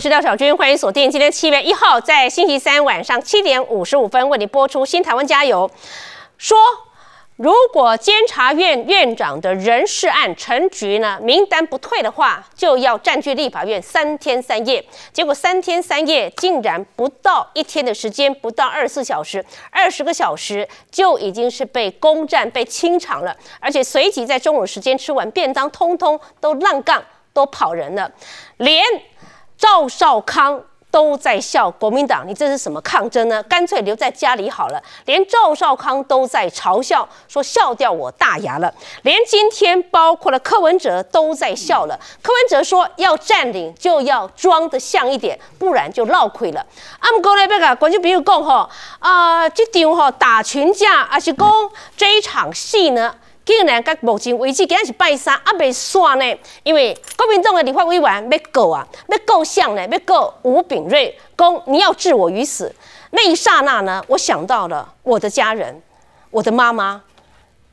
我是廖小军，欢迎锁定今天七月一号在星期三晚上七点五十五分为你播出《新台湾加油》。说，如果监察院院长的人事案陈局呢名单不退的话，就要占据立法院三天三夜。结果三天三夜竟然不到一天的时间，不到二十四小时，二十个小时就已经是被攻占、被清场了，而且随即在中午时间吃完便当，通通都浪杠、都跑人了，连。赵少康都在笑国民党，你这是什么抗争呢？干脆留在家里好了。连赵少康都在嘲笑，说笑掉我大牙了。连今天包括了柯文哲都在笑了。柯文哲说要占领就要装得像一点，不然就闹亏了。阿姆哥呢，别个观众朋友讲吼，啊，这场吼打群架，还是讲这一场戏呢？竟然到目前为止，今日是拜三，还未算呢。因为国民党的立法委员要告啊，要告向呢，要告吴炳瑞，公你要置我于死。那一刹那呢，我想到了我的家人，我的妈妈，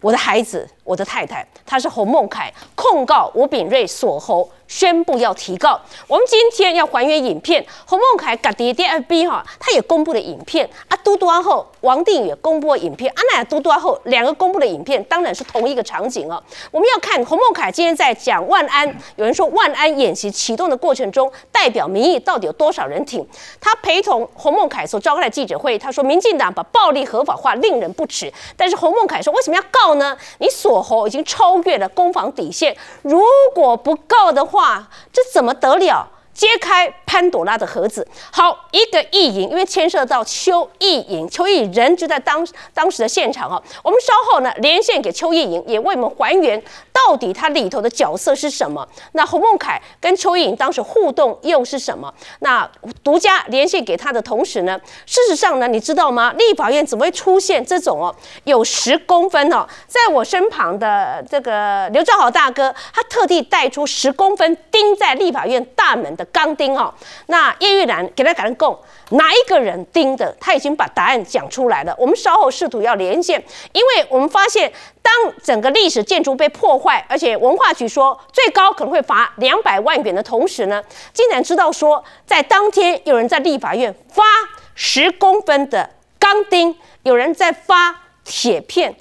我的孩子，我的太太，他是洪孟凯控告吴炳瑞锁喉。宣布要提告。我们今天要还原影片，洪孟凯、嘎迪 D F B 哈，他也公布了影片。啊，嘟嘟安后，王定也公布了影片。阿乃嘟嘟安后，两个公布的影片当然是同一个场景哦。我们要看洪孟凯今天在讲万安，有人说万安演习启动的过程中，代表民意到底有多少人挺？他陪同洪孟凯所召开的记者会，他说民进党把暴力合法化，令人不齿。但是洪孟凯说，为什么要告呢？你锁喉已经超越了攻防底线，如果不告的话。哇，这怎么得了？揭开潘朵拉的盒子。好，一个意淫，因为牵涉到邱意淫，邱意人就在当当时的现场哦。我们稍后呢连线给邱意淫，也为我们还原到底他里头的角色是什么。那洪孟凯跟邱意淫当时互动又是什么？那独家连线给他的同时呢，事实上呢，你知道吗？立法院怎么会出现这种哦，有十公分哦，在我身旁的这个刘兆豪大哥，他特地带出十公分钉在立法院大门的。钢钉哦，那叶玉兰给他赶紧供哪一个人钉的？他已经把答案讲出来了。我们稍后试图要连线，因为我们发现，当整个历史建筑被破坏，而且文化局说最高可能会罚两百万元的同时呢，竟然知道说，在当天有人在立法院发十公分的钢钉，有人在发铁片，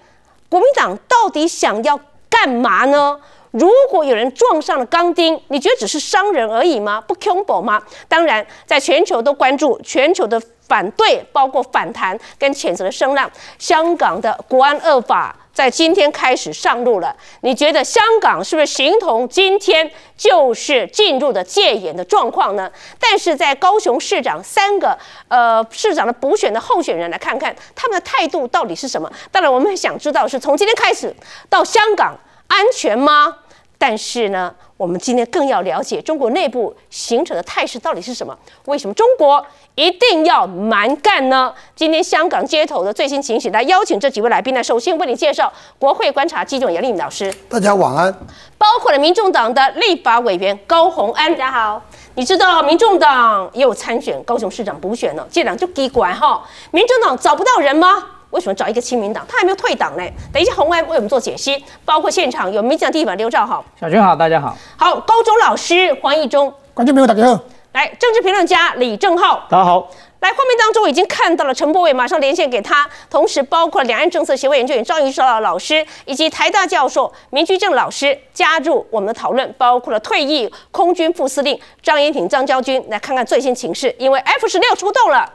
国民党到底想要干嘛呢？如果有人撞上了钢钉，你觉得只是伤人而已吗？不恐怖吗？当然，在全球都关注全球的反对，包括反弹跟谴责的声浪。香港的国安恶法在今天开始上路了。你觉得香港是不是形同今天就是进入的戒严的状况呢？但是在高雄市长三个呃市长的补选的候选人来看看他们的态度到底是什么？当然，我们想知道是从今天开始到香港安全吗？但是呢，我们今天更要了解中国内部形成的态势到底是什么？为什么中国一定要蛮干呢？今天香港街头的最新情形，来邀请这几位来宾呢。首先为你介绍国会观察记者严立敏老师，大家晚安。包括了民众党的立法委员高鸿安，大家好。你知道民众党也有参选高雄市长补选了，这两就给管哈。民众党找不到人吗？为什么找一个亲民党？他还没有退党呢。等一下，红安为我们做解析，包括现场有民进党地方刘兆好，小军好，大家好。好，高中老师黄义中，观众朋友大家好。来，政治评论家李正浩，大家好。来，画面当中已经看到了陈柏伟，马上连线给他。同时，包括两岸政策协会研究员张玉绍老师以及台大教授明居正老师加入我们的讨论，包括了退役空军副司令张延廷张将军，来看看最新情势。因为 F 十六出动了。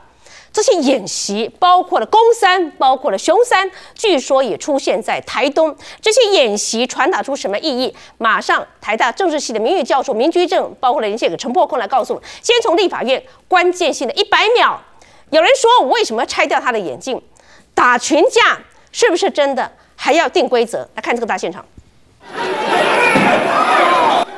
这些演习包括了攻三，包括了雄三，据说也出现在台东。这些演习传达出什么意义？马上台大政治系的名誉教授明居正，包括了连线给陈破空来告诉我们。先从立法院关键性的一百秒，有人说我为什么拆掉他的眼镜？打群架是不是真的？还要定规则？来看这个大现场。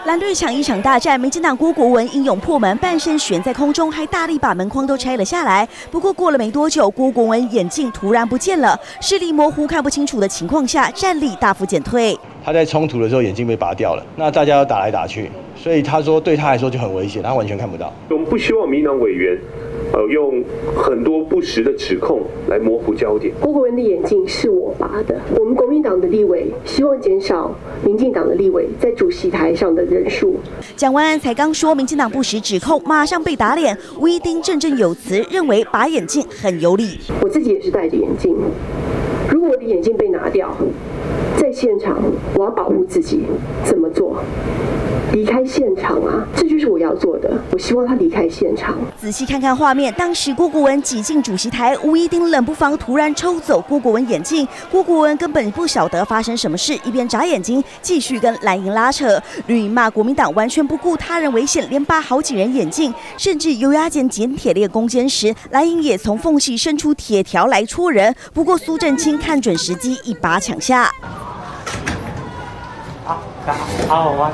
蓝绿抢一场大战，民进党郭国文英勇破门，半身悬在空中，还大力把门框都拆了下来。不过过了没多久，郭国文眼镜突然不见了，视力模糊看不清楚的情况下，战力大幅减退。他在冲突的时候眼镜被拔掉了，那大家要打来打去，所以他说对他来说就很危险，他完全看不到。我们不希望民党委员呃，用很多不实的指控来模糊焦点。郭国文的眼镜是我拔的。我们国民党的立委希望减少民进党的立委在主席台上的人数。蒋万安才刚说民进党不实指控，马上被打脸。吴一丁振振有词，认为拔眼镜很有理。我自己也是戴着眼镜，如果我的眼镜被拿掉，在现场我要保护自己，怎么做？离开现场啊，这就是我要做的。我希望他离开现场。仔细看看画面，当时郭国文挤进主席台，吴一丁冷不防突然抽走郭国文眼镜。郭国文根本不晓得发生什么事，一边眨眼睛，继续跟蓝营拉扯。绿营骂国民党完全不顾他人危险，连拔好几人眼镜，甚至油压剪剪铁链攻坚时，蓝营也从缝隙伸出铁条来戳人。不过苏正清看准时机，一把抢下。好，好好玩。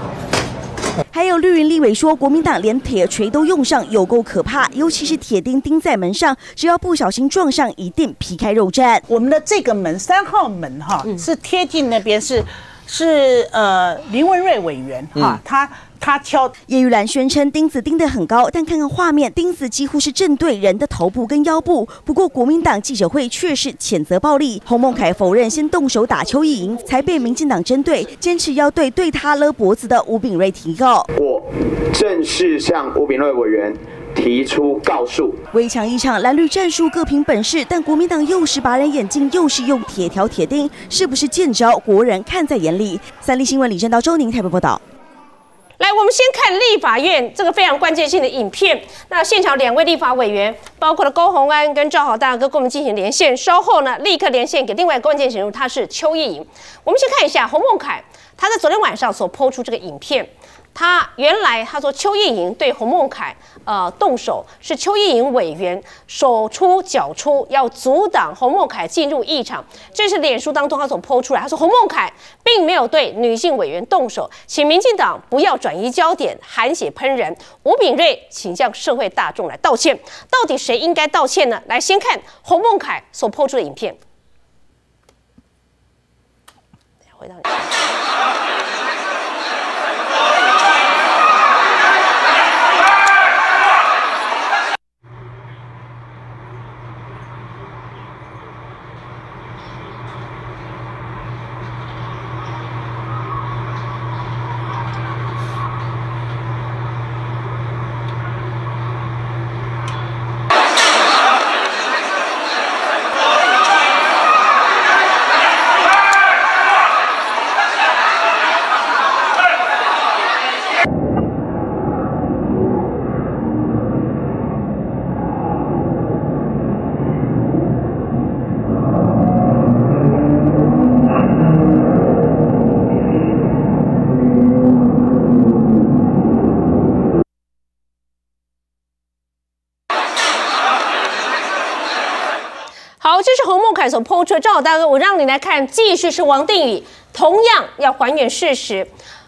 还有绿营立委说，国民党连铁锤都用上，有够可怕。尤其是铁钉钉在门上，只要不小心撞上，一定皮开肉绽。我们的这个门三号门哈，是贴近那边是是呃林文瑞委员哈，他。他敲叶玉兰宣称钉子钉得很高，但看看画面，钉子几乎是正对人的头部跟腰部。不过国民党记者会却是谴责暴力，洪孟凯否认先动手打邱意莹，才被民进党针对，坚持要对对他勒脖子的吴炳瑞提告。我正式向吴炳瑞委员提出告诉。围墙一场，蓝绿战术各凭本事，但国民党又是拔人眼镜，又是用铁条铁钉，是不是见招？国人看在眼里。三立新闻李正道、周宁台北报道。来，我们先看立法院这个非常关键性的影片。那现场两位立法委员，包括了高鸿安跟赵好大哥，跟我们进行连线。稍后呢，立刻连线给另外关键人物，他是邱意莹。我们先看一下洪孟凯，他在昨天晚上所抛出这个影片。他原来他说邱意莹对洪孟凯呃动手，是邱意莹委员手出脚出，要阻挡洪孟凯进入议场。这是脸书当中他所抛出来，他说洪孟凯并没有对女性委员动手，请民进党不要转移焦点，含血喷人。吴炳瑞请向社会大众来道歉，到底谁应该道歉呢？来先看洪孟凯所抛出的影片。回到你。所抛出的赵大哥，我让你来看，继续是王定宇，同样要还原事实。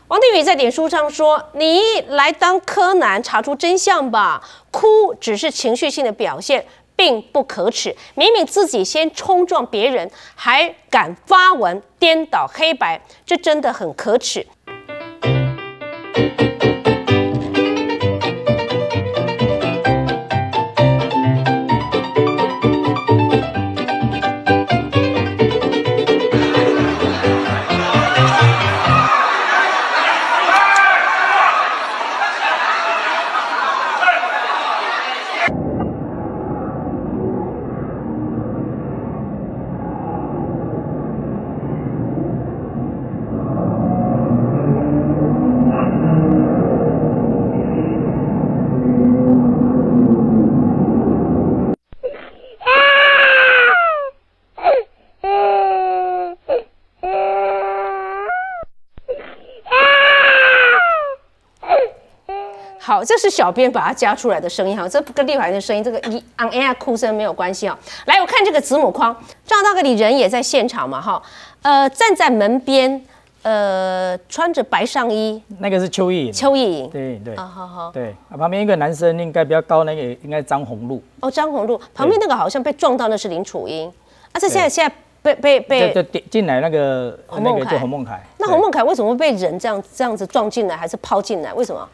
王定宇在脸书上说：“你来当柯南，查出真相吧。哭只是情绪性的表现，并不可耻。明明自己先冲撞别人，还敢发文颠倒黑白，这真的很可耻。”这是小编把它加出来的声音哈，这跟立法院的声音这个一 on air 哭声没有关系啊。来，我看这个子母框，张大哥，你人也在现场嘛哈？呃，站在门边，呃，穿着白上衣，那个是邱意莹。邱意莹，对对，啊好好，对，旁边一个男生应该比较高，那个应该张宏禄。哦，张宏禄，旁边那个好像被撞到，那是林楚英。啊，这现在现在被被被就进来那个那个就洪孟凯。那洪孟凯为什么会被人这样这样子撞进来，还是抛进来？为什么？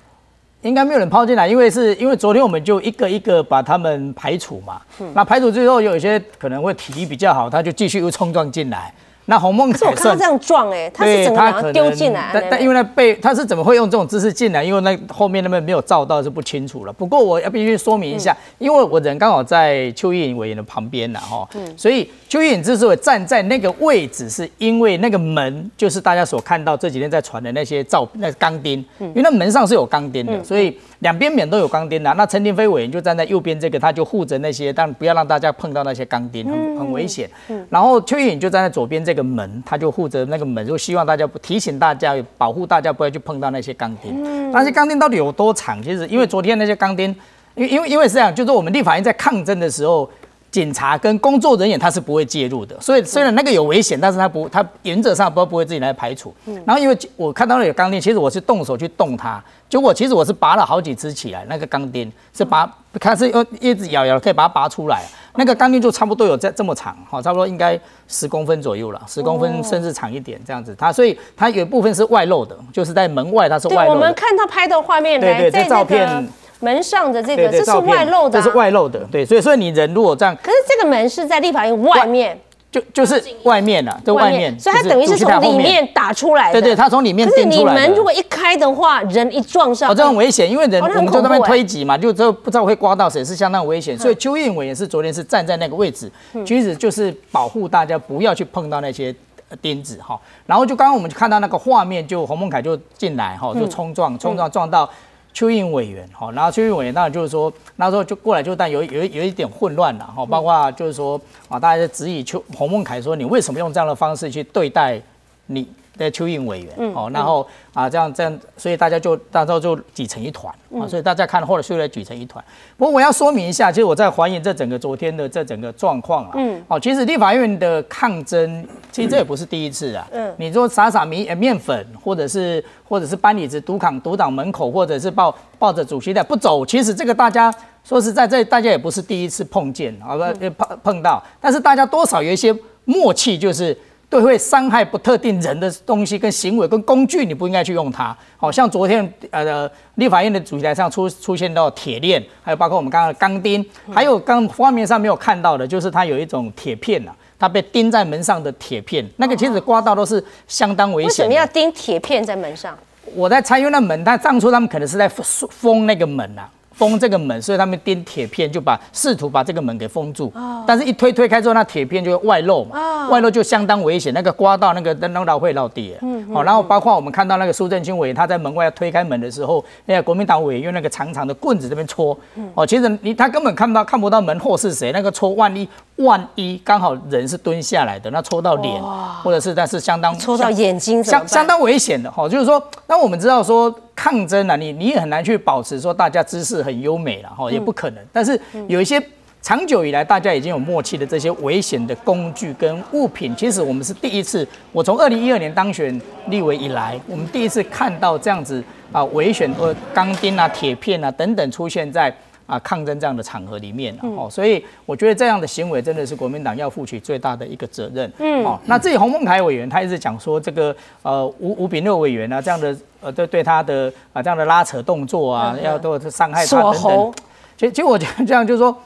应该没有人抛进来，因为是因为昨天我们就一个一个把他们排除嘛。那排除之后，有一些可能会体力比较好，他就继续又冲撞进来。那洪梦凯算可是我看他这样撞，哎，他是对整个把它他丢进来，但但因为那被他是怎么会用这种姿势进来？因为那后面那边没有照到是不清楚了。不过我要必须说明一下，因为我人刚好在邱意颖委员的旁边呢，哈，所以邱意颖之所以站在那个位置，是因为那个门就是大家所看到这几天在传的那些照那钢钉，因为那门上是有钢钉的，所以两边免都有钢钉的。那陈廷飞委员就站在右边这个，他就护着那些，但不要让大家碰到那些钢钉，很很危险。然后邱意颖就站在左边这个门，他就护着那个门，就希望大家不提醒大家，保护大家不要去碰到那些钢钉。那些钢钉到底有多长？其实因为昨天那些钢钉，因为因为因为是这样，就是我们立法院在抗争的时候。警察跟工作人员他是不会介入的，所以虽然那个有危险，但是他不，他原则上不不会自己来排除。然后因为我看到那有钢钉，其实我是动手去动它，结果其实我是拔了好几只起来，那个钢钉是拔，它是用叶子咬咬可以把它拔出来，那个钢钉就差不多有这这么长，哈，差不多应该十公分左右了，十公分甚至长一点这样子。它所以它有一部分是外露的，就是在门外它是，外露的。我们看他拍的画面来，对对这照片个门上的这个，这是外露的啊，这是外露的，对，所以所以你人如果这样，可是这个门是在立法院外面，就就是外面啊，在外面，所以它等于是从里面打出来的。对对，它从里面可是你钉出来的。门如果一开的话，人一撞上，哦，这很危险，因为人我们就在那边推挤嘛，就之后不知道会刮到谁，是相当危险。所以邱应伟也是昨天是站在那个位置，嗯其实就是保护大家不要去碰到那些呃钉子哈。然后就刚刚我们看到那个画面，就洪孟凯就进来哈，就冲撞冲撞撞到。邱应委员哈，然后邱应委员当然就是说，那时候就过来就但有有有一点混乱了哈，包括就是说啊，大家在质疑邱洪孟凯说你为什么用这样的方式去对待你的邱应委员哦，然后啊这样这样，所以大家就那时候就挤成一团啊，所以大家看后来就来挤成一团。不过我要说明一下，其实我在还原这整个昨天的这整个状况啊，嗯，哦，其实立法院的抗争，其实这也不是第一次啊，嗯，你说撒撒米呃面粉，或者是或者是搬椅子堵挡堵挡门口，或者是抱抱着主席台不走，其实这个大家说实在，这大家也不是第一次碰见啊，不呃碰碰到，但是大家多少有一些默契，就是。对会伤害不特定人的东西跟行为跟工具，你不应该去用它。好像昨天呃立法院的主席台上出出现到铁链，还有包括我们刚刚的钢钉，还有刚画面上没有看到的，就是它有一种铁片呐、它被钉在门上的铁片，那个其实刮到都是相当危险为什。么要钉铁片在门上？我在猜，因为那门，他当初他们可能是在封封那个门啊，封这个门，所以他们钉铁片就把试图把这个门给封住。但是一推推开之后，那铁片就会外露嘛，外露就相当危险，那个刮到那个灯笼老会落地了。嗯，好，然后包括我们看到那个苏正清委员他在门外要推开门的时候，那个国民党委员用那个长长的棍子这边戳。嗯哦，其实你他根本看不到看不到门后是谁，那个戳万一万一刚好人是蹲下来的，那戳到脸，或者是但是相当戳到眼睛？相相当危险的哈，就是说，那我们知道说抗争啊，你你也很难去保持说大家姿势很优美了哈，也不可能。但是有一些长久以来大家已经有默契的这些危险的工具跟物品，其实我们是第一次，我从二零一二年当选立委以来，我们第一次看到这样子啊危险呃钢钉啊、铁片啊等等出现在。啊，抗争这样的场合里面哦，所以我觉得这样的行为真的是国民党要负起最大的一个责任。嗯，哦，那至于洪孟凯委员，他一直讲说这个呃吴吴炳六委员啊，这样的呃对对他的啊这样的拉扯动作啊，要都伤害他等等。其实其实我觉得这样就是说。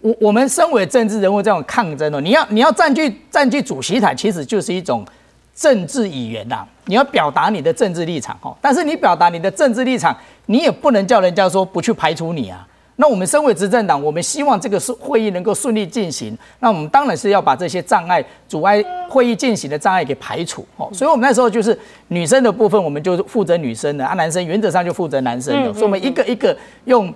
我我们身为政治人物，这种抗争哦，你要你要占据占据主席台，其实就是一种政治语言呐、你要表达你的政治立场哦，但是你表达你的政治立场，你也不能叫人家说不去排除你啊。那我们身为执政党，我们希望这个是会议能够顺利进行，那我们当然是要把这些障碍、阻碍会议进行的障碍给排除哦。所以我们那时候就是女生的部分，我们就负责女生的，啊，男生原则上就负责男生的，所以我们一个一个用。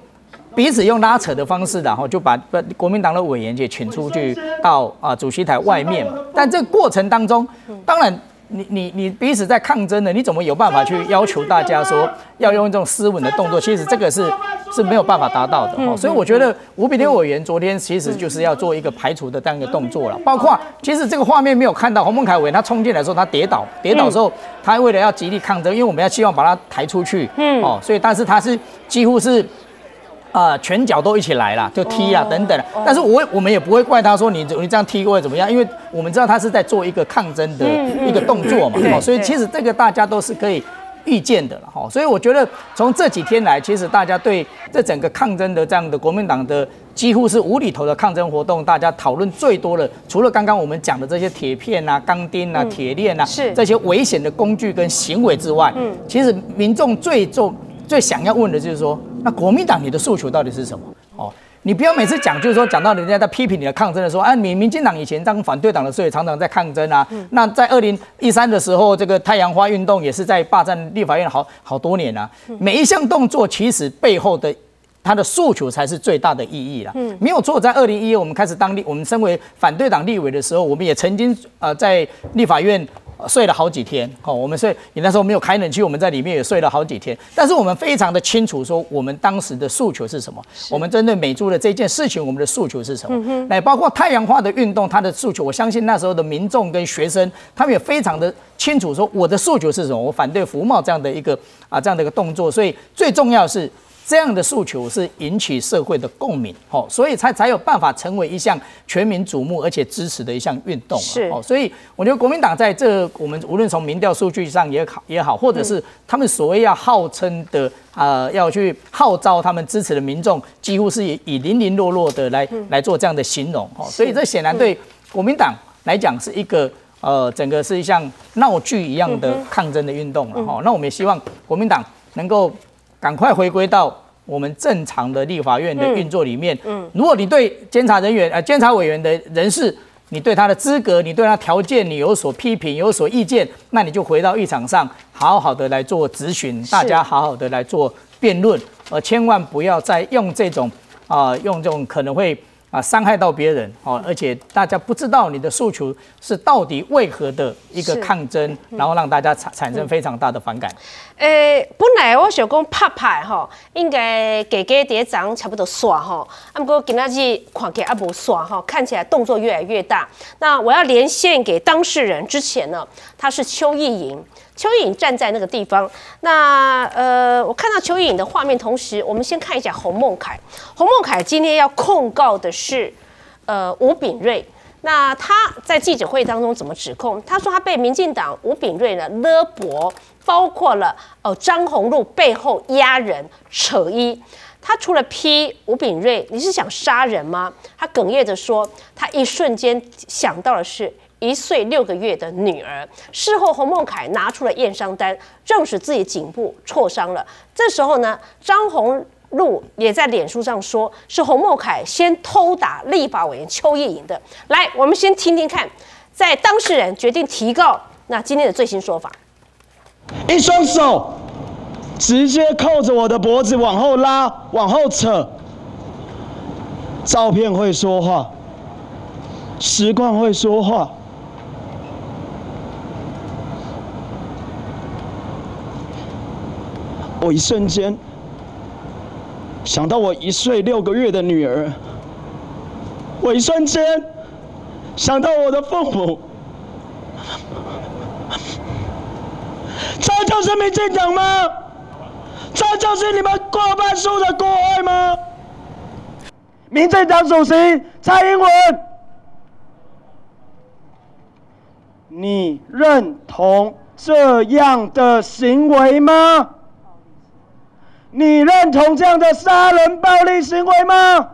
彼此用拉扯的方式，然后就把把国民党的委员也请出去到啊主席台外面嘛。但这个过程当中，当然你你你彼此在抗争的，你怎么有办法去要求大家说要用这种斯文的动作？其实这个是是没有办法达到的哦。所以我觉得五比六委员昨天其实就是要做一个排除的这样一个动作了。包括其实这个画面没有看到洪孟凯委员他冲进来的时候，他跌倒，跌倒的时候他为了要极力抗争，因为我们要希望把他抬出去，嗯哦，所以但是他是几乎是。啊、拳脚都一起来了，就踢啊等等。但是我我们也不会怪他说你你这样踢会怎么样，因为我们知道他是在做一个抗争的一个动作嘛，哦，所以其实这个大家都是可以预见的了哈。所以我觉得从这几天来，其实大家对这整个抗争的这样的国民党的几乎是无厘头的抗争活动，大家讨论最多的，除了刚刚我们讲的这些铁片啊、钢钉啊、铁链啊，是。这些危险的工具跟行为之外，嗯，其实民众最重最想要问的就是说，那国民党你的诉求到底是什么？哦。你不要每次讲，就是说讲到人家在批评你的抗争的时候，啊，你民进党以前当反对党的时候也常常在抗争啊。那在二零一三的时候，这个太阳花运动也是在霸占立法院好好多年啊。每一项动作其实背后的他的诉求才是最大的意义啦。嗯，没有错，在二零一一我们开始当立，我们身为反对党立委的时候，我们也曾经呃在立法院。睡了好几天，哦，我们睡，你那时候没有开冷气，我们在里面也睡了好几天。但是我们非常的清楚，说我们当时的诉求是什么。我们针对美猪的这件事情，我们的诉求是什么？来，包括太阳花的运动，它的诉求，我相信那时候的民众跟学生，他们也非常的清楚，说我的诉求是什么。我反对服贸这样的一个啊这样的一个动作。所以最重要是。这样的诉求是引起社会的共鸣，哦，所以才才有办法成为一项全民瞩目而且支持的一项运动，是。哦，所以我觉得国民党在这我们无论从民调数据上也好也好，或者是他们所谓要号称的啊要去号召他们支持的民众，几乎是以以零零落落的来来做这样的形容，哦，所以这显然对国民党来讲是一个呃整个是一项闹剧一样的抗争的运动了，哈，那我们也希望国民党能够。赶快回归到我们正常的立法院的运作里面。嗯，如果你对监察人员、呃监察委员的人事，你对他的资格、你对他条件，你有所批评、有所意见，那你就回到议场上，好好的来做咨询，大家好好的来做辩论，而千万不要再用这种啊，用这种可能会。啊，伤害到别人哦，而且大家不知道你的诉求是到底为何的一个抗争，然后让大家产产生非常大的反感。诶，本来我想讲拍拍哈，应该给给第一张差不多刷哈，啊不过今仔日看起来啊无刷哈，看起来动作越来越大。那我要连线给当事人之前呢，他是邱意莹。邱颖站在那个地方，那呃，我看到邱颖的画面，同时我们先看一下洪孟凯。洪孟凯今天要控告的是呃吴炳瑞，那他在记者会当中怎么指控？他说他被民进党吴炳瑞呢勒脖，包括了哦张宏禄背后压人扯衣。他除了批吴炳瑞，你是想杀人吗？他哽咽着说，他一瞬间想到的是。一岁六个月的女儿，事后洪孟凯拿出了验伤单，证实自己颈部挫伤了。这时候呢，张宏禄也在脸书上说，是洪孟凯先偷打立法委员邱意莹的。来，我们先听听看，在当事人决定提告那今天的最新说法，一双手直接扣着我的脖子往后拉，往后扯。照片会说话，实况会说话。我一瞬间想到我一岁六个月的女儿，我一瞬间想到我的父母，这就是民进党吗？这就是你们过半数的国爱吗？民进党主席蔡英文，你认同这样的行为吗？你认同这样的杀人暴力行为吗？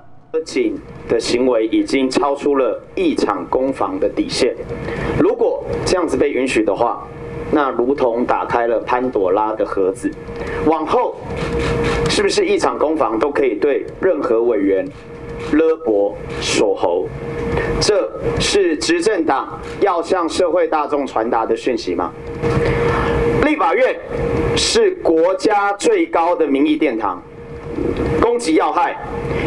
警的行为已经超出了一场攻防的底线。如果这样子被允许的话，那如同打开了潘朵拉的盒子。往后是不是一场攻防都可以对任何委员勒脖锁喉？这是执政党要向社会大众传达的讯息吗？立法院是国家最高的民意殿堂，攻击要害、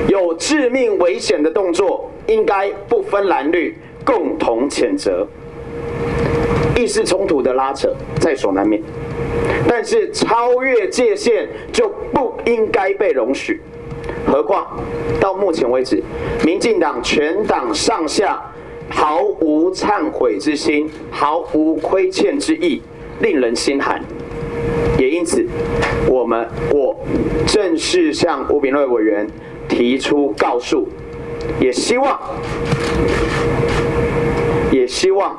有致命危险的动作，应该不分蓝绿共同谴责。意识冲突的拉扯在所难免，但是超越界限就不应该被容许。何况到目前为止，民进党全党上下毫无忏悔之心，毫无亏欠之意。令人心寒，也因此，我们我正式向吴炳瑞委员提出告诉，也希望，也希望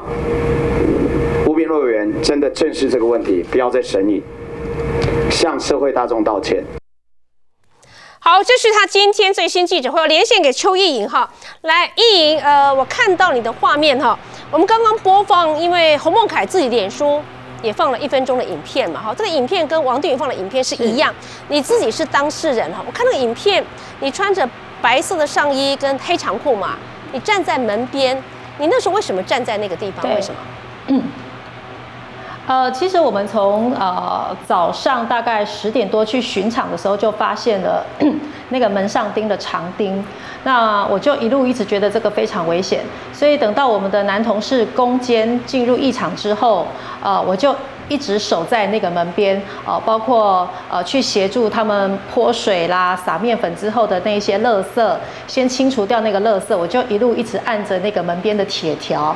吴炳瑞委员真的正视这个问题，不要再审理。向社会大众道歉。好，这是他今天最新记者会，连线给邱意莹哈。来，意莹，呃，我看到你的画面哈。我们刚刚播放，因为洪孟凯自己脸书也放了一分钟的影片嘛，哈，这个影片跟王定宇放的影片是一样。你自己是当事人哈，我看那个影片，你穿着白色的上衣跟黑长裤嘛，你站在门边，你那时候为什么站在那个地方？为什么？嗯。呃，其实我们从呃早上大概十点多去巡场的时候，就发现了 那个门上钉的长钉，那我就一路一直觉得这个非常危险，所以等到我们的男同事攻坚进入异场之后，呃，我就。一直守在那个门边，呃，包括呃去协助他们泼水啦、撒面粉之后的那些垃圾，先清除掉那个垃圾。我就一路一直按着那个门边的铁条，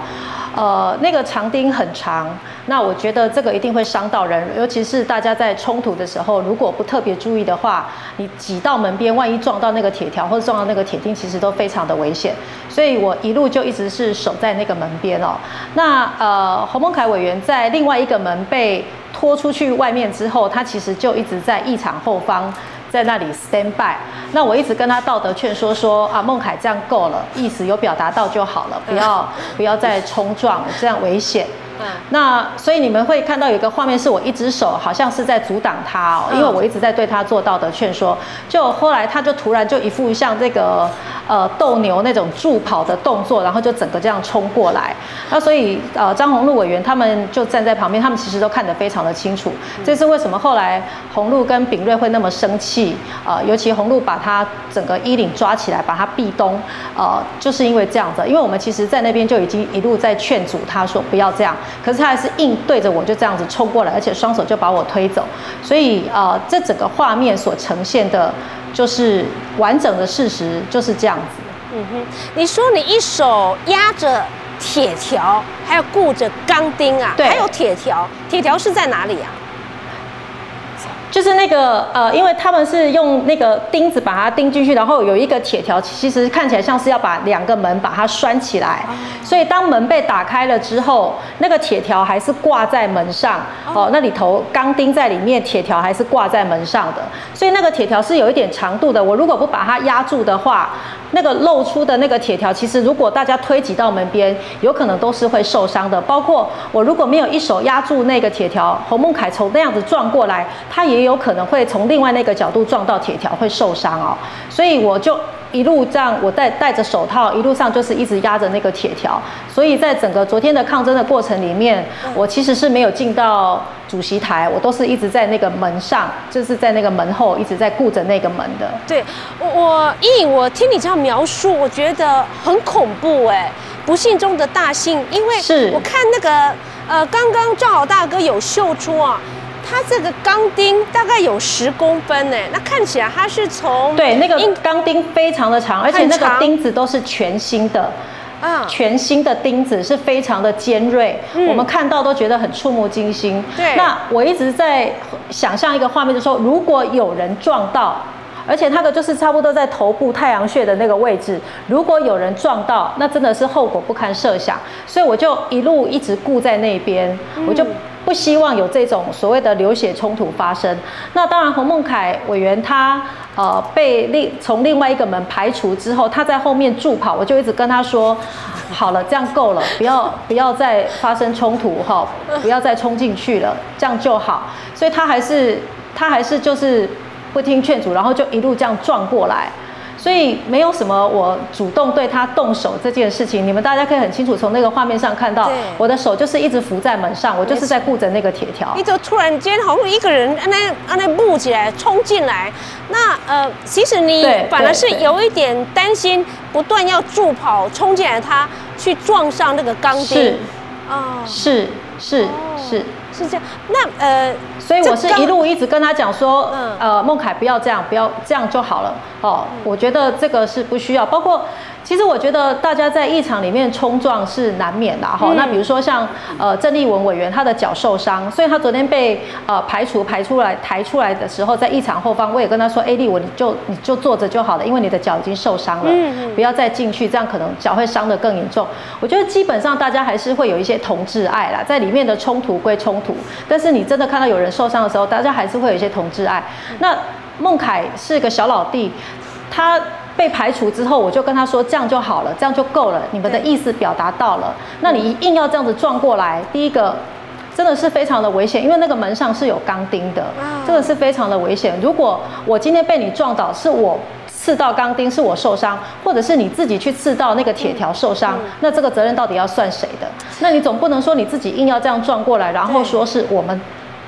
呃，那个长钉很长，那我觉得这个一定会伤到人，尤其是大家在冲突的时候，如果不特别注意的话，你挤到门边，万一撞到那个铁条或者撞到那个铁钉，其实都非常的危险。所以我一路就一直是守在那个门边哦。那呃，洪孟凯委员在另外一个门被。被拖出去外面之后，他其实就一直在异场后方，在那里 stand by。那我一直跟他道德劝说说啊，孟凯这样够了，意思有表达到就好了，不要不要再冲撞，这样危险。那所以你们会看到有一个画面，是我一只手好像是在阻挡他哦，因为我一直在对他做道德劝说。就后来他就突然就一副像这个呃斗牛那种助跑的动作，然后就整个这样冲过来。那所以呃张宏禄委员他们就站在旁边，他们其实都看得非常的清楚。这是为什么后来宏禄跟炳瑞会那么生气？呃，尤其宏禄把他整个衣领抓起来，把他壁咚，呃，就是因为这样子。因为我们其实在那边就已经一路在劝阻他说不要这样。可是他还是硬对着我就这样子冲过来，而且双手就把我推走。所以呃，这整个画面所呈现的，就是完整的事实就是这样子。嗯哼，你说你一手压着铁条，还要顾着钢钉啊？对，还有铁条，铁条是在哪里啊？就是那个呃，因为他们是用那个钉子把它钉进去，然后有一个铁条，其实看起来像是要把两个门把它拴起来。所以当门被打开了之后，那个铁条还是挂在门上哦，那里头钢钉在里面，铁条还是挂在门上的。所以那个铁条是有一点长度的，我如果不把它压住的话。那个露出的那个铁条，其实如果大家推挤到门边，有可能都是会受伤的。包括我如果没有一手压住那个铁条，侯孟凯从那样子撞过来，他也有可能会从另外那个角度撞到铁条，会受伤哦。所以我就。一路这样，我戴戴着手套，一路上就是一直压着那个铁条，所以在整个昨天的抗争的过程里面，我其实是没有进到主席台，我都是一直在那个门上，就是在那个门后一直在顾着那个门的。对，我我印，我听你这样描述，我觉得很恐怖哎，不幸中的大幸，因为是我看那个呃，刚刚赵好大哥有秀出啊。它这个钢钉大概有十公分呢，那看起来它是从对那个钢钉非常的长，而且那个钉子都是全新的，啊，全新的钉子是非常的尖锐，我们看到都觉得很触目惊心。对，那我一直在想象一个画面，就说如果有人撞到，而且那个就是差不多在头部太阳穴的那个位置，如果有人撞到，那真的是后果不堪设想。所以我就一路一直顾在那边，我就。不希望有这种所谓的流血冲突发生。那当然，洪孟凯委员他呃被另从另外一个门排除之后，他在后面助跑，我就一直跟他说：好了，这样够了，不要不要再发生冲突哈，不要再冲进去了，这样就好。所以他还是他还是就是不听劝阻，然后就一路这样撞过来。所以没有什么我主动对他动手这件事情，你们大家可以很清楚从那个画面上看到，我的手就是一直扶在门上，我就是在顾着那个铁条。你就突然间好像一个人按那按那木起来冲进来，那呃，其实你反而是有一点担心，不断要助跑冲进来，他去撞上那个钢钉。是啊，是是是。是这样，那呃，所以我是一路一直跟他讲说，呃，孟凯不要这样，不要这样就好了。哦，我觉得这个是不需要。包括其实我觉得大家在一场里面冲撞是难免的哈。那比如说像呃郑丽文委员，他的脚受伤，所以他昨天被呃排除排出来抬出来的时候，在一场后方，我也跟他说，哎，丽文你就你就坐着就好了，因为你的脚已经受伤了，不要再进去，这样可能脚会伤得更严重。我觉得基本上大家还是会有一些同志爱啦，在里面的冲突归冲突，但是你真的看到有人受伤的时候，大家还是会有一些同志爱。那孟凯是个小老弟，他。被排除之后，我就跟他说：“这样就好了，这样就够了。你们的意思表达到了，那你硬要这样子撞过来，第一个真的是非常的危险，因为那个门上是有钢钉的，这个是非常的危险。如果我今天被你撞倒，是我刺到钢钉，是我受伤，或者是你自己去刺到那个铁条受伤，那这个责任到底要算谁的？那你总不能说你自己硬要这样撞过来，然后说是我们。”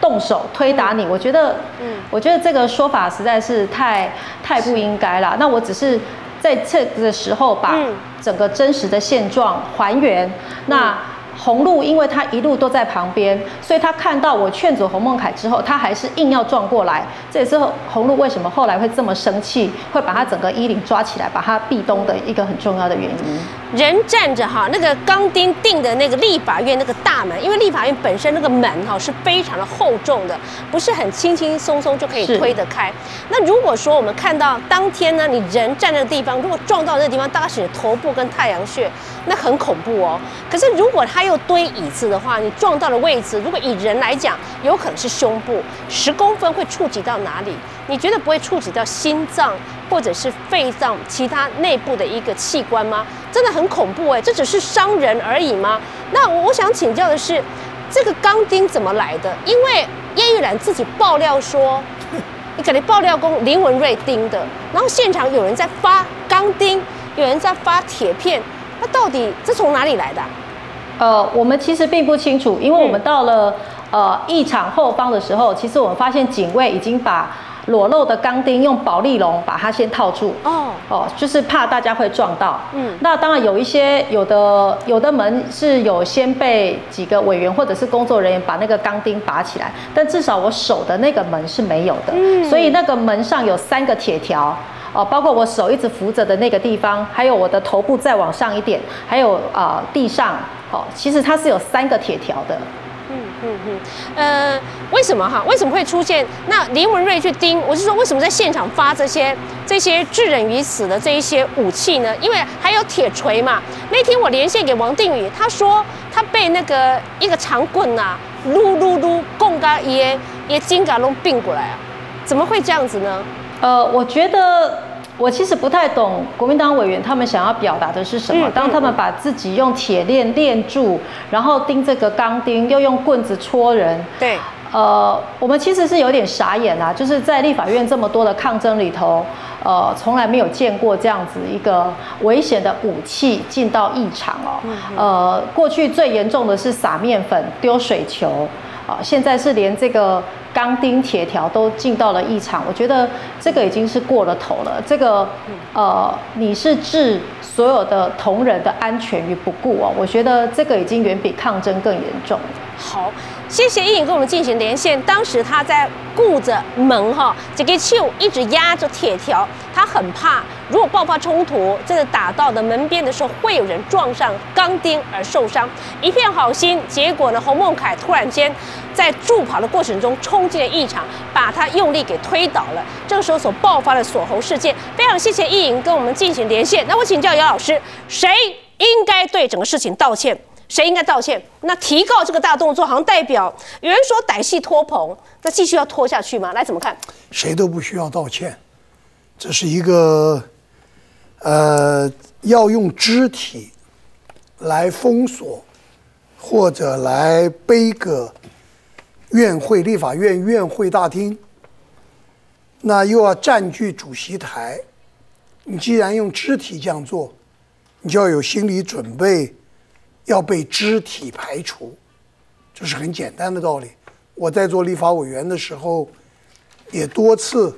动手推打你，我觉得，嗯，我觉得这个说法实在是太太不应该了。那我只是在这个时候把整个真实的现状还原。那。红路因为他一路都在旁边，所以他看到我劝阻洪孟凯之后，他还是硬要撞过来。这也是红路为什么后来会这么生气，会把他整个衣领抓起来，把他壁咚的一个很重要的原因。人站着哈，那个钢钉钉的那个立法院那个大门，因为立法院本身那个门哈是非常的厚重的，不是很轻轻松松就可以推得开。那如果说我们看到当天呢，你人站那个地方，如果撞到那个地方，大概是头部跟太阳穴，那很恐怖哦。可是如果他又堆椅子的话，你撞到的位置，如果以人来讲，有可能是胸部，十公分会触及到哪里？你觉得不会触及到心脏或者是肺脏其他内部的一个器官吗？真的很恐怖哎，这只是伤人而已吗？那我想请教的是，这个钢钉怎么来的？因为叶玉兰自己爆料说，你可能爆料工林文瑞钉的，然后现场有人在发钢钉，有人在发铁片，那到底这从哪里来的？呃，我们其实并不清楚，因为我们到了呃议场后方的时候，其实我们发现警卫已经把裸露的钢钉用保利龙把它先套住。哦哦，就是怕大家会撞到。嗯，那当然有一些有的有的门是有先被几个委员或者是工作人员把那个钢钉拔起来，但至少我手的那个门是没有的。嗯，所以那个门上有三个铁条。哦，包括我手一直扶着的那个地方，还有我的头部再往上一点，还有啊地上，哦，其实它是有三个铁条的。嗯嗯嗯，呃，为什么哈？为什么会出现那林文瑞去盯？我是说，为什么在现场发这些这些致人于死的这一些武器呢？因为还有铁锤嘛。那天我连线给王定宇，他说他被那个一个长棍呐，撸撸撸，共嘎耶耶金嘎隆并过来啊，怎么会这样子呢？呃，我觉得我其实不太懂国民党委员他们想要表达的是什么。当他们把自己用铁链链住，然后钉这个钢钉，又用棍子戳人。对。呃，我们其实是有点傻眼啦，就是在立法院这么多的抗争里头，呃，从来没有见过这样子一个危险的武器进到议场哦。呃，过去最严重的是撒面粉、丢水球。啊，现在是连这个钢钉铁条都进到了异常，我觉得这个已经是过了头了。这个，呃，你是置所有的同仁的安全于不顾哦，我觉得这个已经远比抗争更严重。好。谢谢易颖跟我们进行连线。当时他在顾着门哈，这个球一直压着铁条，他很怕如果爆发冲突，这个打到的门边的时候，会有人撞上钢钉而受伤。一片好心，结果呢，洪孟凯突然间在助跑的过程中冲进了异场，把他用力给推倒了。这个时候所爆发的锁喉事件，非常谢谢易颖跟我们进行连线。那我请教姚老师，谁应该对整个事情道歉？谁应该道歉？那提告这个大动作，好像代表有人说歹戏拖棚，那继续要拖下去吗？来怎么看？谁都不需要道歉，这是一个，呃，要用肢体来封锁或者来背个院会、立法院院会大厅，那又要占据主席台。你既然用肢体这样做，你就要有心理准备。要被肢体排除，这是很简单的道理。我在做立法委员的时候，也多次，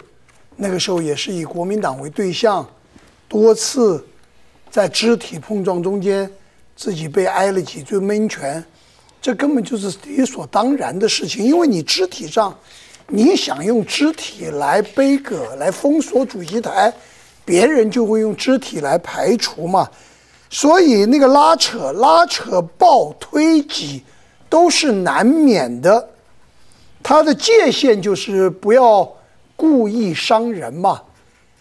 那个时候也是以国民党为对象，多次在肢体碰撞中间，自己被挨了几嘴闷拳，这根本就是理所当然的事情。因为你肢体上，你想用肢体来背个来封锁主席台，别人就会用肢体来排除嘛。所以那个拉扯、拉扯、抱、推挤，都是难免的。它的界限就是不要故意伤人嘛。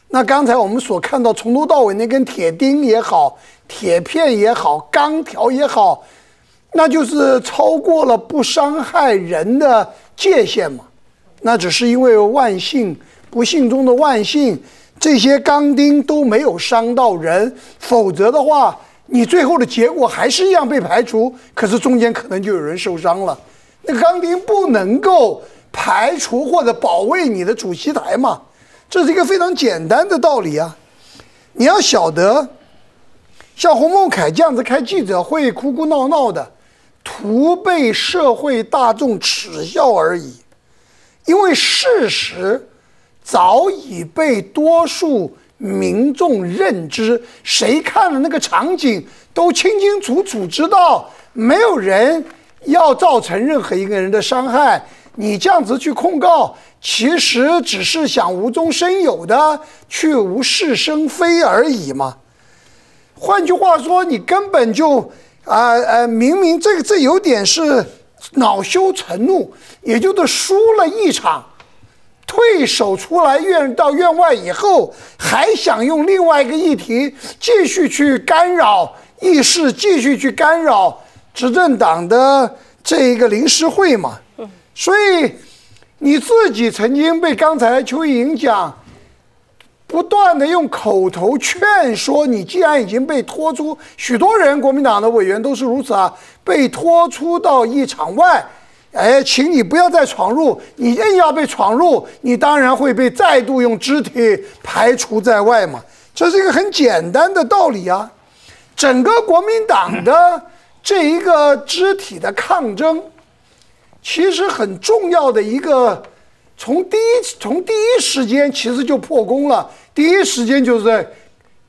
那刚才我们所看到，从头到尾那根铁钉也好，铁片也好，钢条也好，那就是超过了不伤害人的界限嘛。那只是因为万幸，不幸中的万幸。这些钢钉都没有伤到人，否则的话，你最后的结果还是一样被排除。可是中间可能就有人受伤了。那个钢钉不能够排除或者保卫你的主席台嘛？这是一个非常简单的道理啊！你要晓得，像洪孟凯这样子开记者会哭哭闹闹的，图被社会大众耻笑而已。因为事实。早已被多数民众认知，谁看了那个场景都清清楚楚知道，没有人要造成任何一个人的伤害。你这样子去控告，其实只是想无中生有的去无事生非而已嘛。换句话说，你根本就啊呃，明明这个这有点是恼羞成怒，也就是输了一场。退守出来院到院外以后，还想用另外一个议题继续去干扰议事，继续去干扰执政党的这一个临时会嘛？所以你自己曾经被刚才邱莹讲，不断的用口头劝说你，既然已经被拖出，许多人国民党的委员都是如此啊，被拖出到议场外。哎，请你不要再闯入！你硬要被闯入，你当然会被再度用肢体排除在外嘛。这是一个很简单的道理啊。整个国民党的 这一个肢体的抗争，其实很重要的一个，从第一从第一时间其实就破功了。第一时间就是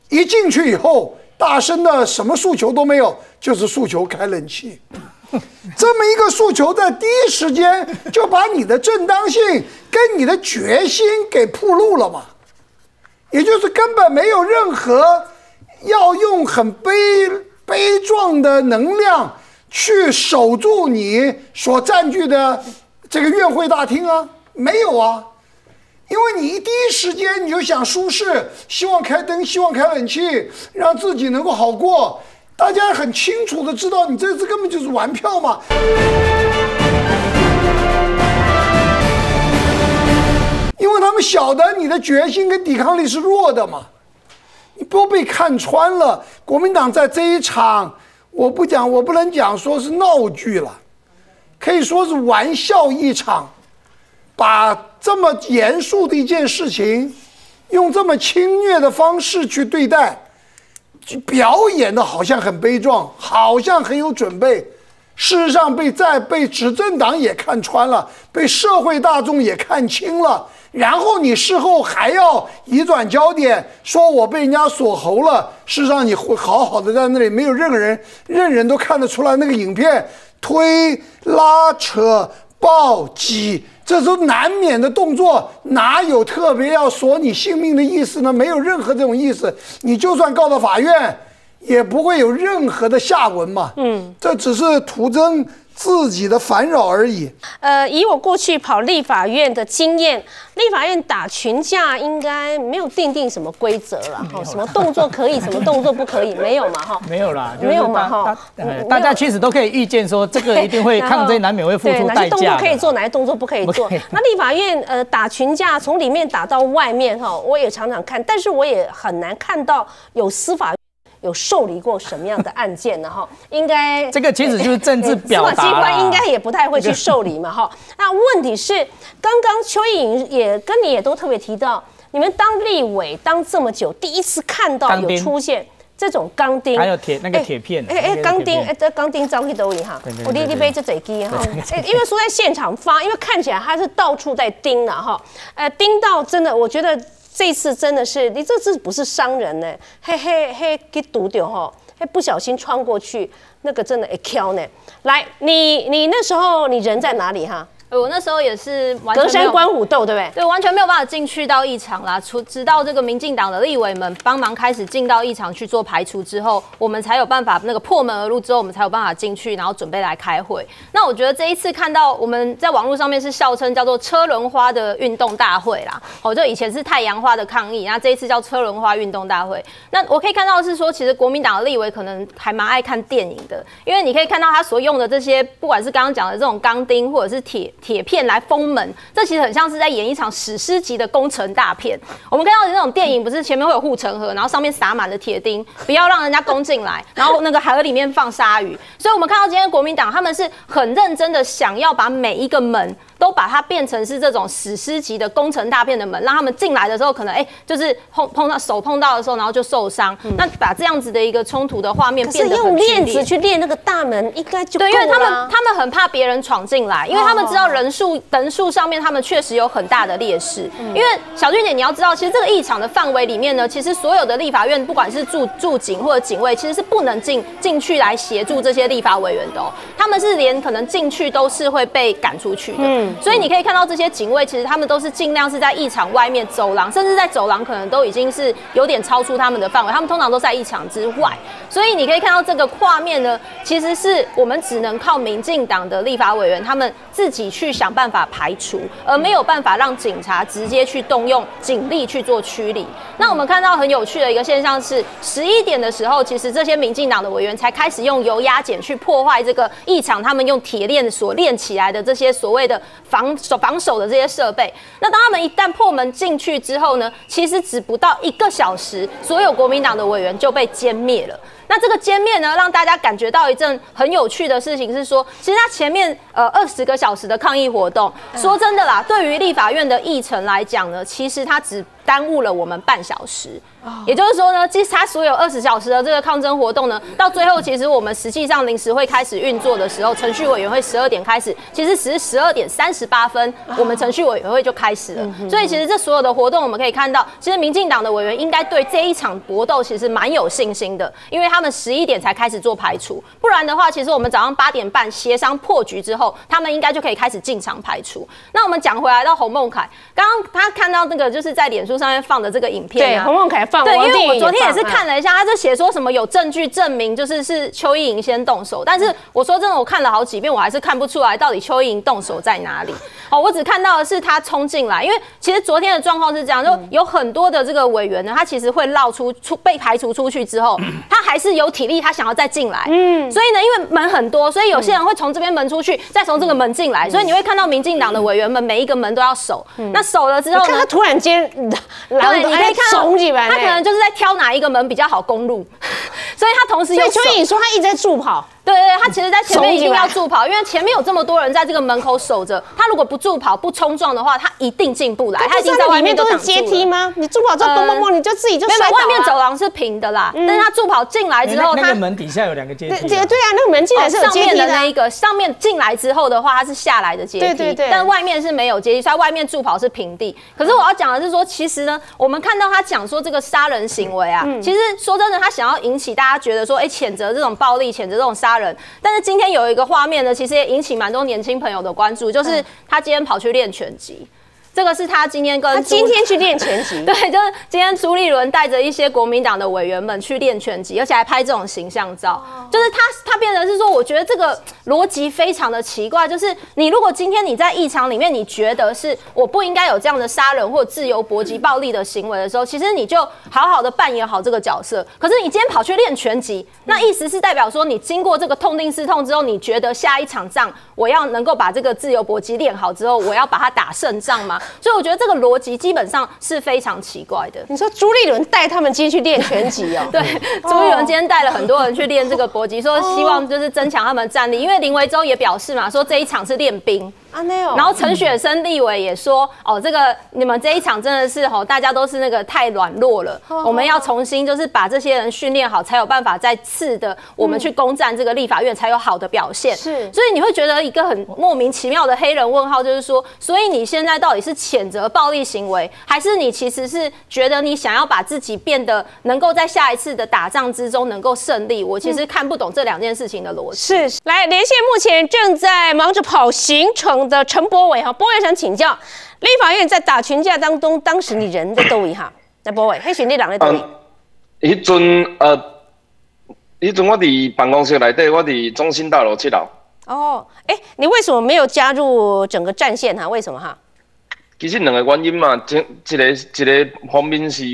一进去以后，大声的什么诉求都没有，就是诉求开冷气。这么一个诉求，在第一时间就把你的正当性跟你的决心给铺路了嘛？也就是根本没有任何要用很悲悲壮的能量去守住你所占据的这个院会大厅啊，没有啊，因为你一第一时间你就想舒适，希望开灯，希望开冷气，让自己能够好过。大家很清楚的知道，你这次根本就是玩票嘛，因为他们晓得你的决心跟抵抗力是弱的嘛，你都被看穿了。国民党在这一场，我不讲，我不能讲说是闹剧了，可以说是玩笑一场，把这么严肃的一件事情，用这么轻蔑的方式去对待。表演的好像很悲壮，好像很有准备，事实上被在被执政党也看穿了，被社会大众也看清了，然后你事后还要移转焦点，说我被人家锁喉了。事实上你会好好的在那里，没有任何人，任人都看得出来那个影片推拉扯暴击。这都难免的动作，哪有特别要索你性命的意思呢？没有任何这种意思。你就算告到法院，也不会有任何的下文嘛。嗯，这只是徒增。自己的烦扰而已。呃，以我过去跑立法院的经验，立法院打群架应该没有定定什么规则了哈，什么动作可以，什么动作不可以，没有嘛哈？没有啦，没有嘛哈？大家其实都可以预见说，这个一定会抗争，难免会付出代价。哪些动作可以做，哪些动作不可以做？那立法院呃打群架，从里面打到外面哈，我也常常看，但是我也很难看到有司法。有受理过什么样的案件呢？哈，应该这个其实就是政治 表达。司法机关应该也不太会去受理嘛，哈。那问题是，刚刚邱颖也跟你也都特别提到，你们当立委当这么久，第一次看到有出现这种钢钉，还有铁那个铁片，哎哎，钢钉，哎这钢钉装去兜里哈，我滴滴杯这嘴机哈，哎，因为说在现场发，因为看起来它是到处在钉了哈，呃，钉到真的，我觉得。这次真的是你这次不是伤人呢，嘿嘿嘿，给堵掉哈，嘿不小心穿过去，那个真的会敲呢。来，你你那时候你人在哪里哈？我那时候也是完全隔山观虎斗，对不对？对，完全没有办法进去到议场啦。除直到这个民进党的立委们帮忙开始进到议场去做排除之后，我们才有办法那个破门而入之后，我们才有办法进去，然后准备来开会。那我觉得这一次看到我们在网络上面是笑称叫做车轮花的运动大会啦，哦，就以前是太阳花的抗议，那这一次叫车轮花运动大会。那我可以看到的是说，其实国民党的立委可能还蛮爱看电影的，因为你可以看到他所用的这些，不管是刚刚讲的这种钢钉或者是铁铁片来封门，这其实很像是在演一场史诗级的工程大片。我们看到的那种电影，不是前面会有护城河，然后上面撒满了铁钉，不要让人家攻进来，然后那个河里面放鲨鱼。所以我们看到今天国民党他们是很认真的想要把每一个门。都把它变成是这种史诗级的工程大片的门，让他们进来的时候，可能哎、就是碰碰到手碰到的时候，然后就受伤。那把这样子的一个冲突的画面是变得很用链子去链那个大门，应该就对，因为他们他们很怕别人闯进来，因为他们知道人数人数上面他们确实有很大的劣势。因为小俊姐，你要知道，其实这个异常的范围里面呢，其实所有的立法院，不管是驻驻警或者警卫，其实是不能进进去来协助这些立法委员的哦。他们是连可能进去都是会被赶出去的。嗯所以你可以看到这些警卫，其实他们都是尽量是在议场外面走廊，甚至在走廊可能都已经是有点超出他们的范围，他们通常都在议场之外。所以你可以看到这个画面呢，其实是我们只能靠民进党的立法委员他们自己去想办法排除，而没有办法让警察直接去动用警力去做驱离。那我们看到很有趣的一个现象是，十一点的时候，其实这些民进党的委员才开始用油压剪去破坏这个议场，他们用铁链所链起来的这些所谓的防守防守的这些设备。那当他们一旦破门进去之后呢，其实只不到一个小时，所有国民党的委员就被歼灭了。那这个歼灭呢，让大家感觉到一阵很有趣的事情是说，其实他前面呃二十个小时的抗议活动，说真的啦，对于立法院的议程来讲呢，其实他只耽误了我们半小时。也就是说呢，其实他所有二十小时的这个抗争活动呢，到最后其实我们实际上临时会开始运作的时候，程序委员会十二点开始，其实只是十二点三十八分，我们程序委员会就开始了。所以其实这所有的活动，我们可以看到，其实民进党的委员应该对这一场搏斗其实蛮有信心的，因为他们十一点才开始做排除，不然的话，其实我们早上八点半协商破局之后，他们应该就可以开始进场排除。那我们讲回来到洪孟凯，刚刚他看到那个就是在脸书上面放的这个影片、啊，对洪孟凯放对，因为我昨天也是看了一下，他就写说什么有证据证明就是是邱意莹先动手，但是我说真的，我看了好几遍，我还是看不出来到底邱意莹动手在哪里。哦，我只看到的是他冲进来，因为其实昨天的状况是这样，就有很多的这个委员呢，他其实会绕出出被排除出去之后，他还是有体力，他想要再进来。嗯，所以呢，因为门很多，所以有些人会从这边门出去，再从这个门进来，所以你会看到民进党的委员们每一个门都要守。那守了之后他？突然间，对，你可以看到耸起来，他可能就是在挑哪一个门比较好攻入，所以他同时所有守以邱颖说他一直在助跑，对对对，他其实在前面一定要助跑，因为前面有这么多人在这个门口守着，他如果不助跑、不冲撞的话，他一定进不来，他已经在外里面都是阶梯？吗？你助跑之后呃蹦蹦蹦，你就自己就摔倒了外面走廊是平的啦，但是他助跑进来之后，他那那个门底下有两个阶梯啊，对啊，那个门进来是有上面阶梯的啊的那一个，上面进来之后的话，它是下来的阶梯，对对对但外面是没有阶梯，所以外面助跑是平地。可是我要讲的是说，其实呢，我们看到他讲说这个杀人行为啊，嗯其实说真的，他想要引起大家觉得说，哎，谴责这种暴力，谴责这种杀人。但是今天有一个画面呢，其实也引起蛮多年轻朋友的关注，嗯就是他今天跑去练拳击。这个是他今天跟他今天去练拳击，对，就是今天朱立伦带着一些国民党的委员们去练拳击，而且还拍这种形象照。就是他他变成是说，我觉得这个逻辑非常的奇怪。就是你如果今天你在议场里面，你觉得是我不应该有这样的杀人或自由搏击暴力的行为的时候，其实你就好好的扮演好这个角色。可是你今天跑去练拳击，那意思是代表说，你经过这个痛定思痛之后，你觉得下一场仗我要能够把这个自由搏击练好之后，我要把它打胜仗吗？所以我觉得这个逻辑基本上是非常奇怪的。你说朱立伦带他们今天去练拳击哦，对，朱立伦今天带了很多人去练这个搏击，说希望就是增强他们战力。因为林维洲也表示嘛，说这一场是练兵。然后陈雪生立委也说，哦，这个你们这一场真的是哦，大家都是那个太软弱了，我们要重新就是把这些人训练好，才有办法再次的我们去攻占这个立法院才有好的表现。是所以你会觉得一个很莫名其妙的黑人问号，就是说，所以你现在到底是谴责暴力行为，还是你其实是觉得你想要把自己变得能够在下一次的打仗之中能够胜利？我其实看不懂这两件事情的逻辑。是来连线，目前正在忙着跑行程盟的陈柏伟哈，柏伟想请教，立法院在打群架当中，当时你人在 đâu 位哈？那柏伟，黑选立党在位？迄阵呃，迄阵我伫办公室内底，我伫中心大楼七楼。哦，哎，你为什么没有加入整个战线哈？为什么哈？其实两个原因嘛，一一个一个方面是，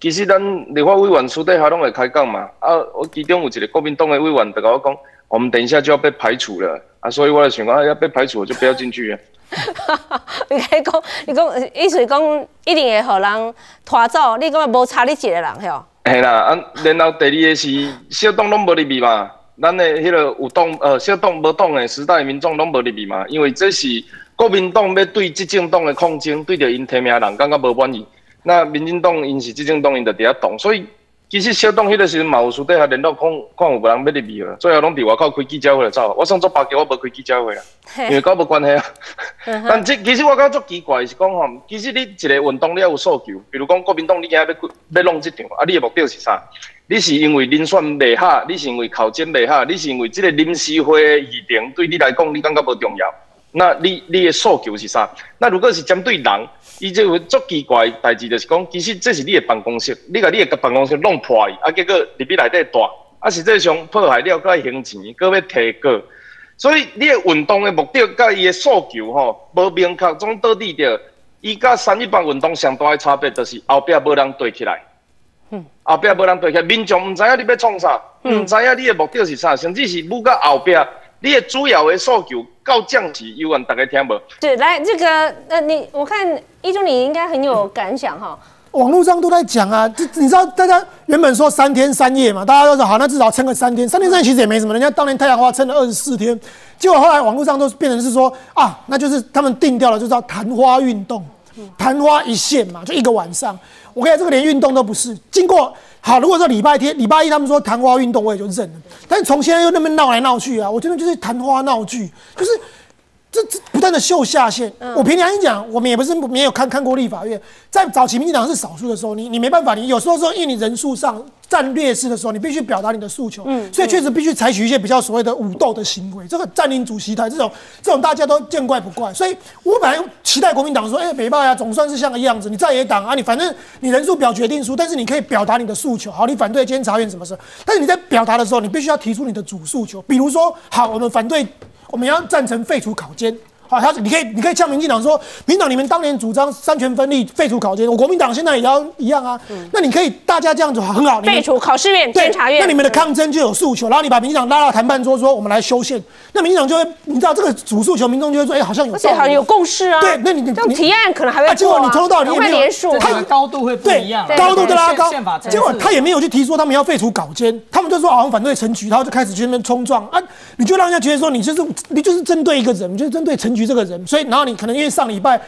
其实咱立法委员私底下拢会开讲嘛。啊，我其中有一个国民党的委员就跟我讲，我们等一下就要被排除了啊，所以我的想讲，要被排除我就不要进去。你讲，你讲，意思讲一定会互人拖走，你讲无差你一个人，吼？嘿啦，啊，然后第二个是小党拢无入去嘛，咱的迄个有党呃小党无党的时代民众拢无入去嘛，因为这是。国民党要对执政党的抗争，对着因提名人感觉无满意。那民进党因是执政党，因就伫遐动。所以其实小董迄个时阵嘛有私底下联络，看看有无人要入去了。最后拢伫外口开记者会来走。我上做八个，我无开记者会啦，因为搞无关系啊。但即其实我感觉足奇怪是讲吼，其实你一个运动你要有诉求，比如讲国民党你今日要要弄即场，啊，你的目标是啥？你是因为人选未合，你是因为考检未合，你是因为即个临时会议程对你来讲你感觉无重要？那你你的诉求是啥？那如果是针对人，伊这个足奇怪代志，就是讲，其实这是你的办公室，你甲你的办公室弄破去，啊，结果入去内底大，啊，实际上破坏了，佮还钱，搁要提过，所以你的运动的目的，甲伊的诉求吼，无明确，总倒底着，伊甲三一八运动上大的差别，就是后壁无人对起来，嗯，后壁无人对起来，民众毋知影你要创啥，毋知影你的目的是啥，甚至是不到后壁。你的主要的诉求够降级，有人大家听无？对，来这个呃，你我看一中你应该很有感想哈。网络上都在讲啊，这你知道大家原本说三天三夜嘛，大家都说好，那至少撑个三天。三天三夜其实也没什么，人家当年太阳花撑了二十四天，结果后来网络上都变成是说啊，那就是他们定掉了，就叫昙花运动，昙花一现嘛，就一个晚上。我跟你讲，这个连运动都不是，经过。好，如果说礼拜天、礼拜一他们说昙花运动，我也就认了。但是从现在又那么闹来闹去啊，我真的就是昙花闹剧，就是这这不断的秀下限。我平常跟你讲，我们也不是没有看看过立法院，在早期民进党是少数的时候，你你没办法，你有时候说因为你人数上。占劣势的时候，你必须表达你的诉求，嗯，所以确实必须采取一些比较所谓的武斗的行为。这个占领主席台这种，这种大家都见怪不怪。所以我本来期待国民党说，哎，北霸呀，总算是像个样子。你在野党啊，你反正你人数表决定书，但是你可以表达你的诉求。好，你反对监察院什么事？但是你在表达的时候，你必须要提出你的主诉求。比如说，好，我们反对，我们要赞成废除考监。好，他你可以，你可以呛民进党说，民党你们当年主张三权分立，废除考监，我国民党现在也要一样啊。那你可以大家这样子很好，废除考试院、监察院。那你们的抗争就有诉求，然后你把民进党拉到谈判桌，说我们来修宪。那民进党就会，你知道这个主诉求，民众就会说，哎，好像有，而且好像有共识啊。对，那你这种提案可能还会结果你抽到你也没有，他高度会不一样，高度的拉高。结果他也没有去提说他们要废除稿监，他们就说好像反对陈局，然后就开始去那边冲撞啊，你就让人家觉得说你就是你就是针对一个人，你就是针对陈局这个人，所以然后。你可能因为上礼拜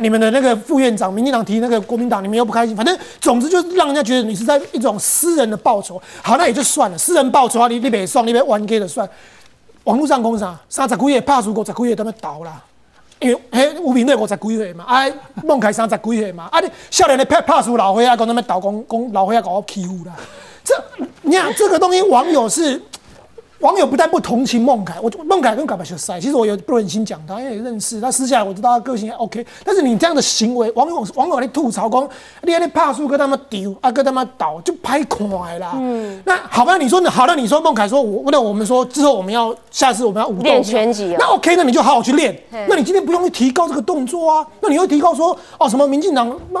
你们的那个副院长，民进党提那个国民党，你们又不开心。反正总之就是让人家觉得你是在一种私人的报仇。好，那也就算了，私人报仇啊，你你别算，你别玩 K 的算。网络上讲啥？三十几月怕输五十几月他们倒啦，因为嘿吴平内五十几岁嘛，啊孟凯三十几岁嘛，啊你少年的怕怕输老黑啊，讲他们倒讲讲老黑啊，搞我欺负啦。这你看这个东西，网友是。网友不但不同情孟凯，我孟凯跟卡巴修赛，其实我有不忍心讲他，因为认识他私下我知道他个性还 OK，但是你这样的行为，网友网友来吐槽讲，你还怕输跟他们丢，啊跟他们倒就拍快啦。嗯，那好吧，你说好了，你说孟凯说，我那我们说之后我们要下次我们要武练拳击，那 OK，那你就好好去练。那你今天不用去提高这个动作啊？那你会提高说哦什么民进党那那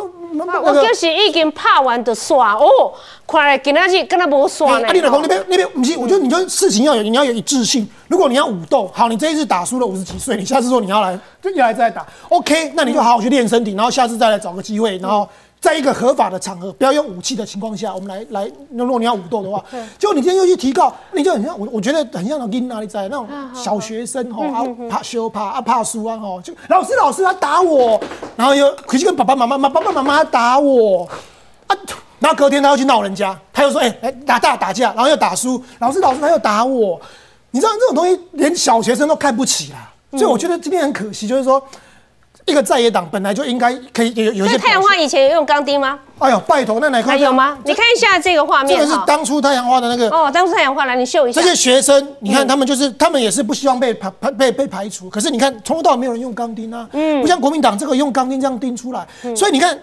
我就是已经拍完的耍哦，看来今仔日跟他无耍呢。啊，你老公那边那边不是，我觉得你就事情要有。你要有一致性。如果你要武斗，好，你这一次打输了五十几岁，你下次说你要来，就要来再打，OK，那你就好好去练身体，然后下次再来找个机会，然后在一个合法的场合，不要用武器的情况下，我们来来。如果你要武斗的话，就你今天又去提告，你就很像我，我觉得很像那个哪里在那种小学生吼啊，怕羞怕啊怕输啊吼，就老师老师他打我，然后又回去跟爸爸妈妈妈爸爸妈妈打我啊。然后隔天他又去闹人家，他又说：“哎哎，打大打架，然后又打输，老师老师他又打我。”你知道这种东西连小学生都看不起啦，所以我觉得今天很可惜，就是说一个在野党本来就应该可以有有一些那太阳花以前有用钢钉吗？哎呦，拜托，那哪块还有吗？你看一下这个画面这个是哈当初太阳花的那个哦，当初太阳花来，你秀一下。这些学生，你看嗯他们就是，他们也是不希望被排排被被排除。可是你看，从头到尾没有人用钢钉啊，嗯不像国民党这个用钢钉这样钉出来。所以你看，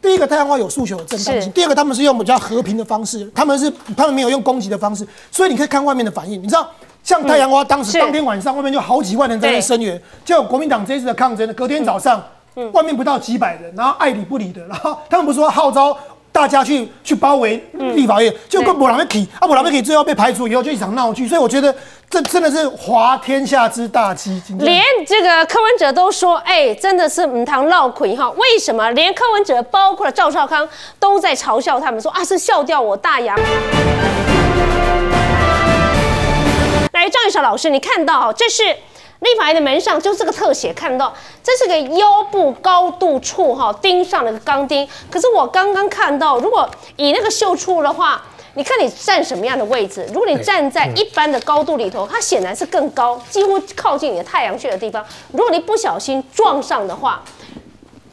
第一个太阳花有诉求有正当性，第二个他们是用比较和平的方式，他们是他们没有用攻击的方式，所以你可以看外面的反应，你知道。像太阳花当时是当天晚上，外面就好几万人在那对声援，结果国民党这一次的抗争呢，隔天早上，嗯外面不到几百人，然后爱理不理的，然后他们不是说号召大家去去包围立法院，结果不然被起，啊不然被起，最后被排除以后就一场闹剧，所以我觉得这真的是滑天下之大稽，连这个柯文哲都说，哎、真的是母堂闹鬼哈！为什么连柯文哲，包括了赵少康，都在嘲笑他们说啊，是笑掉我大洋。来，赵玉韶老师，你看到这是立法院的门上，就这个特写看到，这是个腰部高度处哈钉上了个钢钉。可是我刚刚看到，如果以那个秀处的话，你看你站什么样的位置？如果你站在一般的高度里头，它显然是更高，几乎靠近你的太阳穴的地方。如果你不小心撞上的话，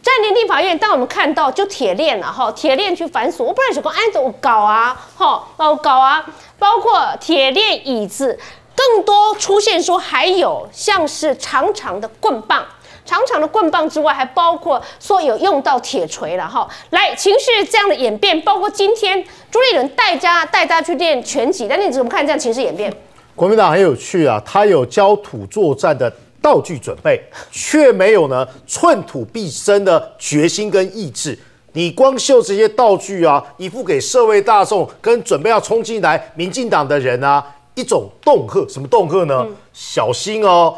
占领立法院，当我们看到就铁链了哈，铁链去反锁，我不然有个安怎搞啊，哈哦搞啊，包括铁链椅子，更多出现说还有像是长长的棍棒。长长的棍棒之外，还包括说有用到铁锤了哈。来，情绪这样的演变，包括今天朱立伦带家带大家去练拳击，但你怎么看这样情势演变？国民党很有趣啊，他有焦土作战的道具准备，却没有呢寸土必争的决心跟意志。你光秀这些道具啊，一副给社会大众跟准备要冲进来民进党的人啊一种恫吓，什么恫吓呢？小心哦，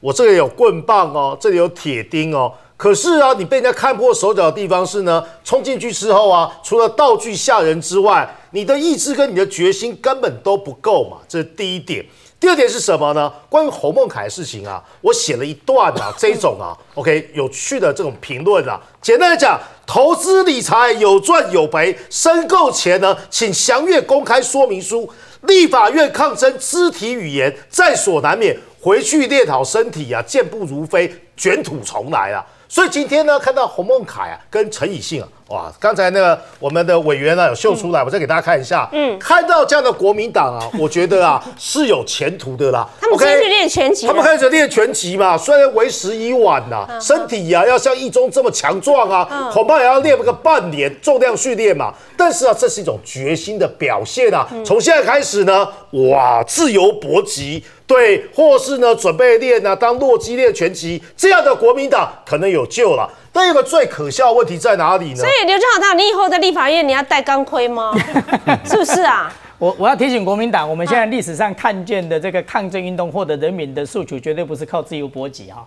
我这里有棍棒哦，这里有铁钉哦。可是啊，你被人家看破手脚的地方是呢，冲进去之后啊，除了道具吓人之外，你的意志跟你的决心根本都不够嘛，这是第一点。第二点是什么呢？关于侯孟凯的事情啊，我写了一段啊，这种啊，OK 有趣的这种评论啊。简单来讲，投资理财有赚有赔，申购前呢，请详阅公开说明书。立法院抗争肢体语言在所难免，回去练好身体啊，健步如飞，卷土重来啊。所以今天呢，看到洪孟凯啊跟陈以信啊，哇，刚才那个我们的委员呢有秀出来，我再给大家看一下。嗯，看到这样的国民党啊，我觉得啊 是有前途的啦。他们今天去练拳击他们开始练拳击嘛，虽然为时已晚呐、嗯身体呀、要像一中这么强壮啊，嗯恐怕也要练个半年重量训练嘛。但是啊，这是一种决心的表现啊。嗯从现在开始呢，哇，自由搏击。对，或是呢，准备练啊，当洛基练拳击，这样的国民党可能有救了。但有个最可笑的问题在哪里呢？所以刘正好他，你以后在立法院你要戴钢盔吗？是不是啊？我我要提醒国民党，我们现在历史上看见的这个抗争运动获得人民的诉求，绝对不是靠自由搏击哈，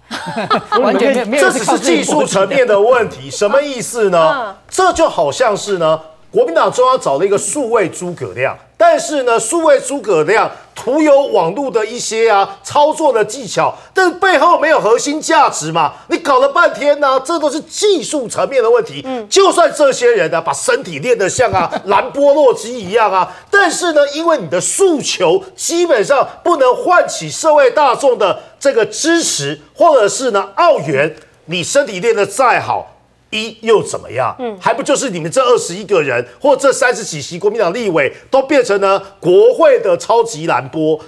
完全没有这只是技术层面的问题，什么意思呢嗯？这就好像是呢，国民党中央找了一个数位诸葛亮，但是呢，数位诸葛亮徒有网络的一些啊操作的技巧，但背后没有核心价值嘛。你搞了半天呢、这都是技术层面的问题。嗯，就算这些人呢、把身体练得像啊兰波洛基一样啊，但是呢，因为你的诉求基本上不能唤起社会大众的这个支持，或者是呢澳元，你身体练得再好。一又怎么样？嗯，还不就是你们这二十一个人，或这三十几席国民党立委，都变成了国会的超级蓝波，